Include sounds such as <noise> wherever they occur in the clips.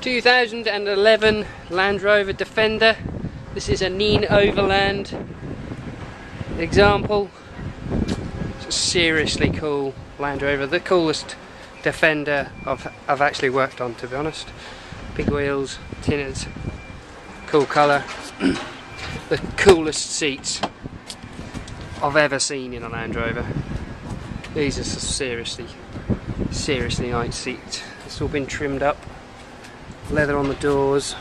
2011 Land Rover Defender. This is a Nene Overland example. It's a seriously cool Land Rover, the coolest Defender I've, I've actually worked on to be honest. Big wheels, tinners, cool colour, <clears throat> the coolest seats I've ever seen in a Land Rover. These are seriously, seriously nice seats. It's all been trimmed up leather on the doors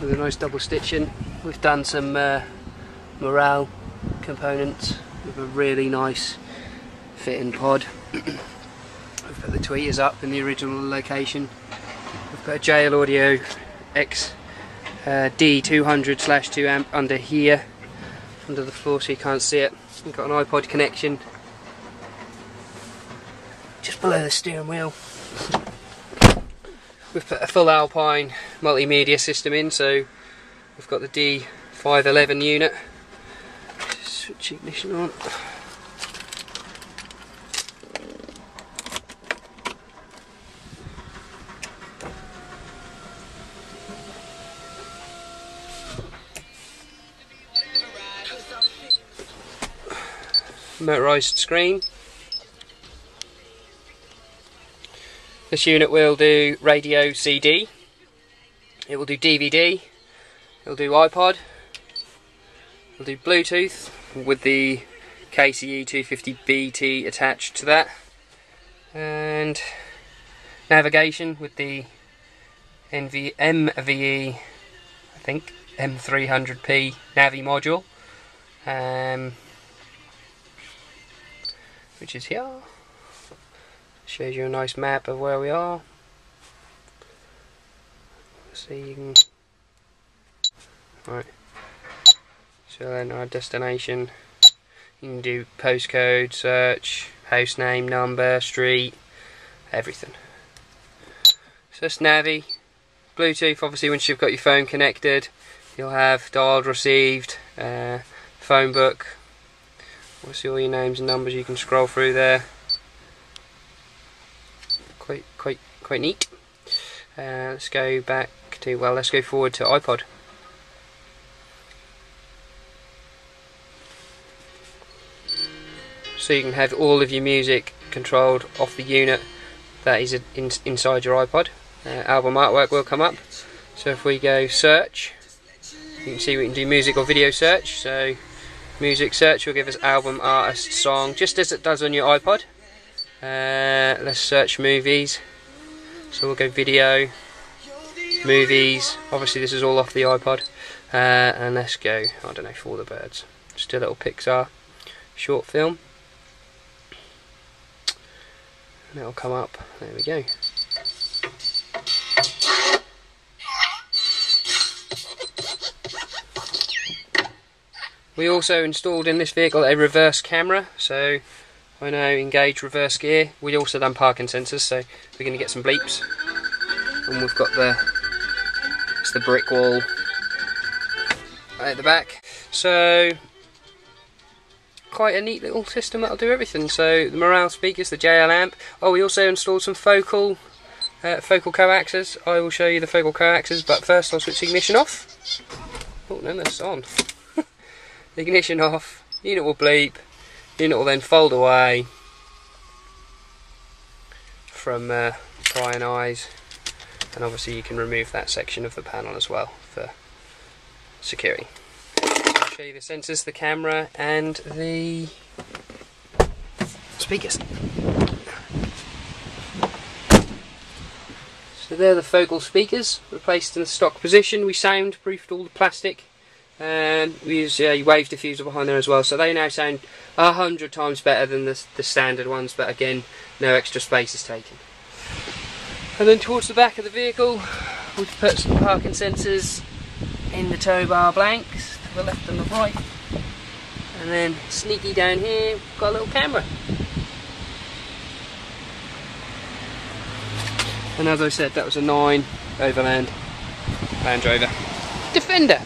with a nice double stitching. We've done some uh, Morel components with a really nice fitting pod. <clears throat> We've put the tweeters up in the original location. We've put a JL Audio X uh, D200 slash 2 amp under here, under the floor so you can't see it. We've got an iPod connection just below the steering wheel. <laughs> We've put a full Alpine multimedia system in, so we've got the D511 unit. Switch ignition on. Motorised screen. This unit will do radio CD, it will do DVD, it will do iPod, it will do Bluetooth with the KCE 250BT attached to that, and navigation with the NV MVE, I think, M300P Navi module, um, which is here. Shows you a nice map of where we are. So you can... Right. So then our destination, you can do postcode, search, house name, number, street, everything. So it's Navi. Bluetooth, obviously once you've got your phone connected, you'll have dialed, received, uh, phone book, obviously all your names and numbers you can scroll through there quite quite neat. Uh, let's go back to well, let's go forward to iPod. So you can have all of your music controlled off the unit that is in, inside your iPod. Uh, album artwork will come up. So if we go search, you can see we can do music or video search. So music search will give us album, artist, song, just as it does on your iPod. Uh, let's search movies. So we'll go video, movies. Obviously, this is all off the iPod. Uh, and let's go, I don't know, for the birds. Just a little Pixar short film. And it'll come up. There we go. We also installed in this vehicle a reverse camera, so I know engage reverse gear. We also done parking sensors, so we're going to get some bleeps. And we've got the it's the brick wall at the back. So quite a neat little system that'll do everything. So the Morel speakers, the JL amp. Oh, we also installed some focal uh, focal coaxes. I will show you the focal coaxes, but first I'll switch ignition off. Oh no, that's on. <laughs> ignition off. Unit will bleep unit will then fold away from uh, prying eyes and obviously you can remove that section of the panel as well for security. I'll show you the sensors, the camera and the speakers. So they're the focal speakers replaced in the stock position. We soundproofed all the plastic and we use a wave diffuser behind there as well. So they now sound a hundred times better than the, the standard ones but again no extra space is taken. And then towards the back of the vehicle we've put some parking sensors in the tow bar blanks to the left and the right. And then sneaky down here we've got a little camera. And as I said that was a Nene Overland Land Rover. Defender